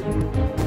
you